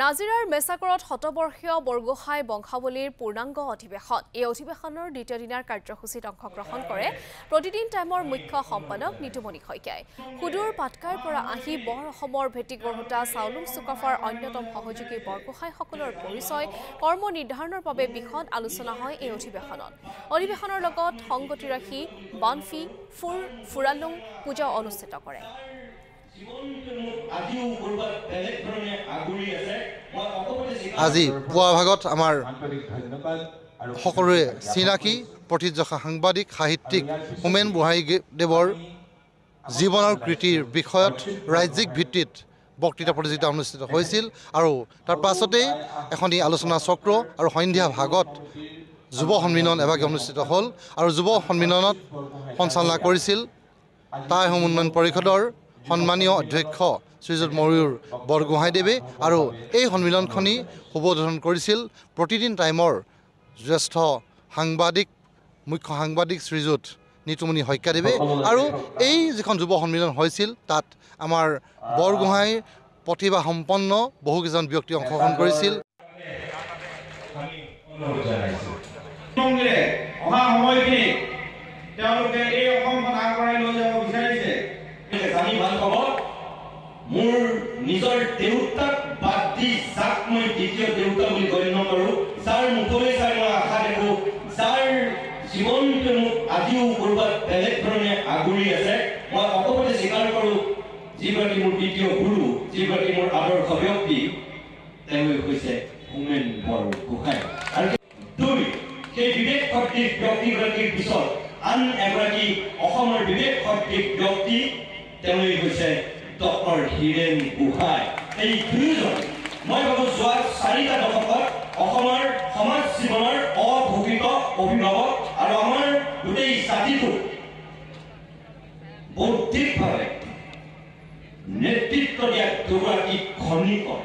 নাজিৰাৰ মেচাকৰত শতবৰ্ষীয় বৰগোহাঁই বংশাৱলীৰ পূৰ্ণাংগ অধিৱেশন। এই অধিৱেশনৰ দ্বিতীয় দিনাৰ কাৰ্যসূচীত অংশগ্ৰহণ কৰে প্ৰতিদিন টাইমৰ মুখ্য সম্পাদক নিতুমণি শইকীয়াই। সুদূৰ পাটকাইৰ পৰা আহি বৰ অসমৰ ভেটি গঢ়োতা চাউলুং চুকাফাৰ অন্যতম সহযোগী বৰগোহাঁইসকলৰ পৰিচয় কৰ্ম নিৰ্ধাৰণৰ বাবে বিশদ আলোচনা হয় এই অধিৱেশনত। অধিৱেশনৰ লগত সংগতি ৰাখি বানফি ফুৰ ফুৰালুং পূজা অনুষ্ঠিত কৰে। আজি পুৱা ভাগত আমাৰ আৰু সকলোৰে চিনাকি প্ৰথিতযশা সাংবাদিক সাহিত্যিক হোমেন বুঢ়াৰীদেৱৰ জীৱনৰ কৃতিৰ বিষয়ত ৰাজ্যিক ভিত্তিত বক্তৃতা প্ৰতিযোগিতা অনুষ্ঠিত হৈছিল আৰু তাৰ পাছতেই এখনি আলোচনা চক্ৰ আৰু সন্ধিয়া ভাগত যুৱ সন্মিলন এভাগে অনুষ্ঠিত হ'ল আৰু যুৱ সন্মিলনত সঞ্চালনা কৰিছিল টাই হোম উন্নয়ন পৰিষদৰ সন্মানীয় অধ্যক্ষ শ্ৰীযুত ময়ূৰ বৰগোহাঁইদেৱে আৰু এই সন্মিলনখনি শুভোধন কৰিছিল। প্ৰতিদিন টাইমৰ জ্যেষ্ঠ সাংবাদিক মুখ্য সাংবাদিক শ্ৰীযুত নিতুমণি শইকীয়াদেৱে আৰু এই যিখন যুৱ সন্মিলন হৈছিল তাত আমাৰ বৰগোহাঁইৰ প্ৰতিভা সম্পন্ন বহুকেইজন ব্যক্তি অংশগ্ৰহণ কৰিছিল। তেওঁলোকে দেউতাক বাদ দি যাক মই দ্বিতীয় দেউতা বুলি গণ্য কৰোঁ যাৰ মুখলৈ চাই মই আশা দেখো যাৰ জীৱনটোৱে মোক আজিও ক'ৰবাত বেলেগ ধৰণে আগুৰি আছে মই অকপতে স্বীকাৰ কৰোঁ যিগৰাকী মোৰ দ্বিতীয় গুৰু যিগৰাকী মোৰ আদৰ্শ ব্যক্তি তেওঁ হৈছে হোমেন বৰগোহাঁই। আৰু দুই সেই বিবেক সদৃশ ব্যক্তিগৰাকীৰ পিছত আন এগৰাকী অসমৰ বিবেক সদৃশ ব্যক্তি তেওঁৱেই হৈছে ডক্টৰ হীৰেণ গোহাঁই। এই দুয়োজন মই ভাবোঁ যোৱা চাৰিটা দশকত অসমৰ সমাজ জীৱনৰ অঘোষিত অভিভাৱক আৰু আমাৰ গোটেই জাতিটোক বৌদ্ধিকভাৱে নেতৃত্ব দিয়া দুগৰাকী খনিকৰ